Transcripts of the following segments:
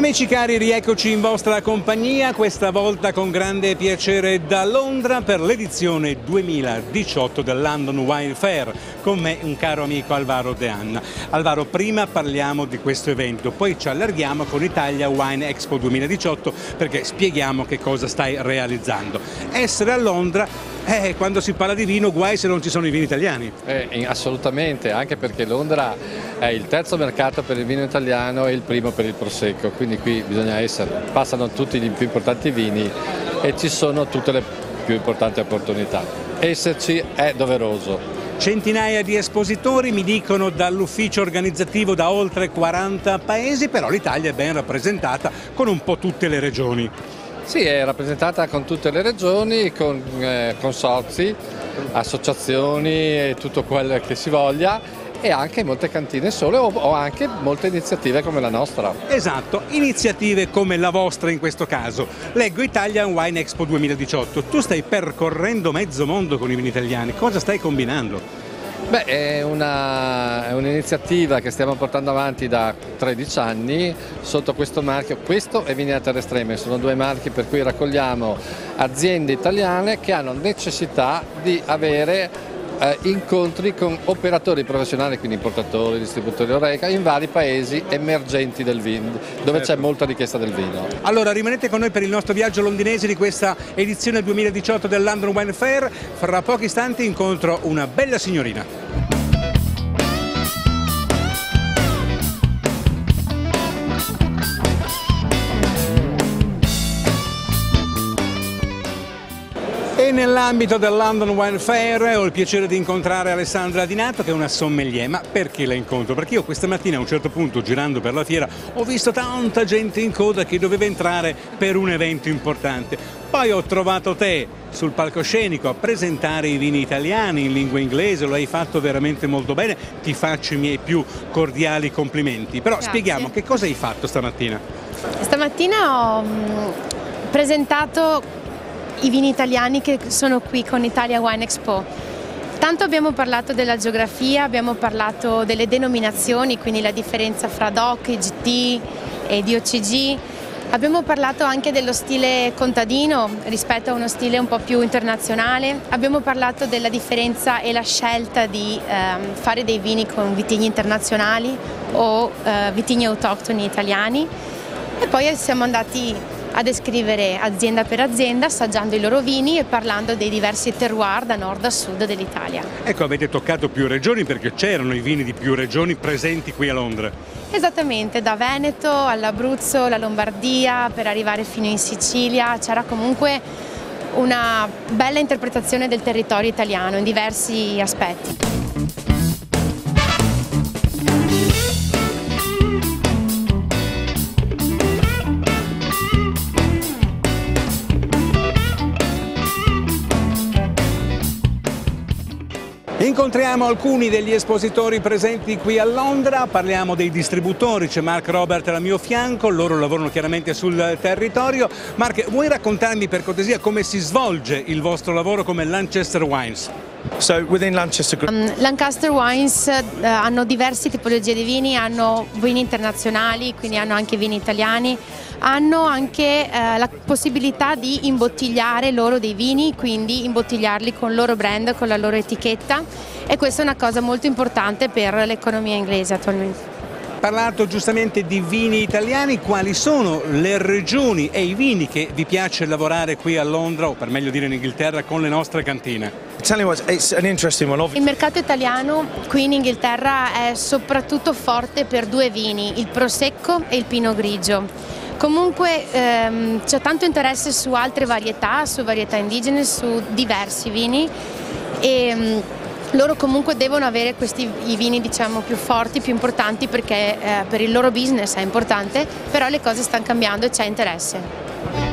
Amici cari, rieccoci in vostra compagnia, questa volta con grande piacere da Londra per l'edizione 2018 del London Wine Fair. Con me un caro amico Alvaro De Anna. Alvaro, prima parliamo di questo evento, poi ci allarghiamo con Italia Wine Expo 2018 perché spieghiamo che cosa stai realizzando. Essere a Londra eh, quando si parla di vino guai se non ci sono i vini italiani. Eh, assolutamente, anche perché Londra è il terzo mercato per il vino italiano e il primo per il prosecco, quindi qui bisogna essere, passano tutti i più importanti vini e ci sono tutte le più importanti opportunità. Esserci è doveroso. Centinaia di espositori mi dicono dall'ufficio organizzativo da oltre 40 paesi, però l'Italia è ben rappresentata con un po' tutte le regioni. Sì, è rappresentata con tutte le regioni, con eh, consorzi, associazioni e tutto quello che si voglia e anche molte cantine sole o, o, anche molte iniziative come la nostra. Esatto, iniziative come la vostra in questo caso. Leggo Italian Wine Expo 2018, tu stai percorrendo mezzo mondo con i vini italiani, cosa stai combinando? Beh, è, un'iniziativa un che stiamo portando avanti da 13 anni sotto questo marchio. Questo è Vini a Terre Estreme, sono due marchi per cui raccogliamo aziende italiane che hanno necessità di avere eh, incontri con operatori professionali, quindi importatori, distributori Oreca, in vari paesi emergenti del vino, dove c'è certo. molta richiesta del vino. Allora rimanete con noi per il nostro viaggio londinese di questa edizione 2018 del London Wine Fair. Fra pochi istanti incontro una bella signorina. Nell'ambito del London Wine Fair ho il piacere di incontrare Alessandra Dinato che è una sommelier, ma perché la incontro? Perché io questa mattina a un certo punto girando per la fiera ho visto tanta gente in coda che doveva entrare per un evento importante. Poi ho trovato te sul palcoscenico a presentare i vini italiani in lingua inglese, lo hai fatto veramente molto bene, ti faccio i miei più cordiali complimenti. Però Grazie. spieghiamo che cosa hai fatto stamattina? Stamattina ho mm, presentato i vini italiani che sono qui con Italia Wine Expo. Tanto abbiamo parlato della geografia, abbiamo parlato delle denominazioni, quindi la differenza fra DOC, GT e DOCG. Abbiamo parlato anche dello stile contadino rispetto a uno stile un po' più internazionale. Abbiamo parlato della differenza e la scelta di ehm, fare dei vini con vitigni internazionali o eh, vitigni autoctoni italiani. E poi siamo andati a descrivere azienda per azienda, assaggiando i loro vini e parlando dei diversi terroir da nord a sud dell'Italia. Ecco, avete toccato più regioni perché c'erano i vini di più regioni presenti qui a Londra. Esattamente, da Veneto all'Abruzzo, la Lombardia, per arrivare fino in Sicilia, c'era comunque una bella interpretazione del territorio italiano in diversi aspetti. Incontriamo alcuni degli espositori presenti qui a Londra, parliamo dei distributori, c'è Mark Robert al mio fianco, loro lavorano chiaramente sul territorio. Mark, vuoi raccontarmi per cortesia come si svolge il vostro lavoro come Lancaster Wines? So Lancaster... Um, Lancaster Wines uh, hanno diverse tipologie di vini, hanno vini internazionali, quindi hanno anche vini italiani, hanno anche uh, la possibilità di imbottigliare loro dei vini, quindi imbottigliarli con il loro brand, con la loro etichetta. E questa è una cosa molto importante per l'economia inglese attualmente parlato giustamente di vini italiani, quali sono le regioni e i vini che vi piace lavorare qui a Londra o per meglio dire in Inghilterra con le nostre cantine? Il mercato italiano qui in Inghilterra è soprattutto forte per due vini, il Prosecco e il Pinot Grigio. Comunque ehm, c'è tanto interesse su altre varietà, su varietà indigene, su diversi vini e ehm, loro comunque devono avere questi i vini diciamo, più forti, più importanti perché eh, per il loro business è importante, però le cose stanno cambiando e c'è interesse.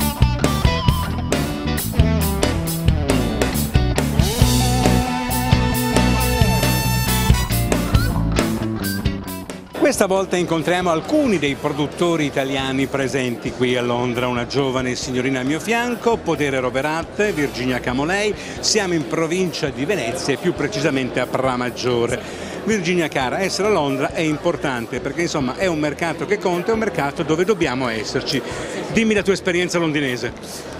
Questa volta incontriamo alcuni dei produttori italiani presenti qui a Londra, una giovane signorina al mio fianco, Podere Roverat, Virginia Camolei, siamo in provincia di Venezia e più precisamente a Pramaggiore. Virginia cara, essere a Londra è importante perché insomma è un mercato che conta, è un mercato dove dobbiamo esserci. Dimmi la tua esperienza londinese.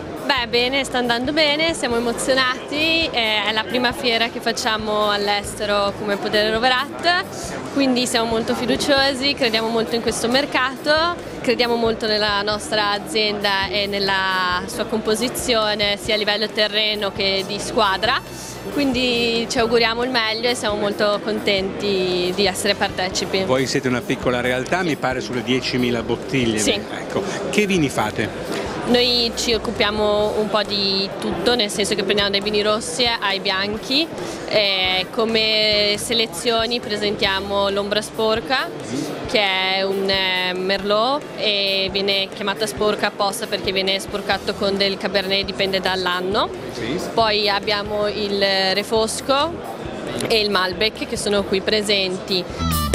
Bene, sta andando bene, siamo emozionati, è la prima fiera che facciamo all'estero come Podere Roverat, quindi siamo molto fiduciosi, crediamo molto in questo mercato, crediamo molto nella nostra azienda e nella sua composizione sia a livello terreno che di squadra, quindi ci auguriamo il meglio e siamo molto contenti di essere partecipi. Voi siete una piccola realtà, mi pare sulle 10.000 bottiglie. Sì. Ecco. Che vini fate? Noi ci occupiamo un po' di tutto, nel senso che prendiamo dai vini rossi ai bianchi, e come selezioni presentiamo l'ombra sporca che è un eh, merlot e viene chiamata sporca apposta perché viene sporcato con del cabernet, dipende dall'anno. Poi abbiamo il refosco e il Malbec che sono qui presenti.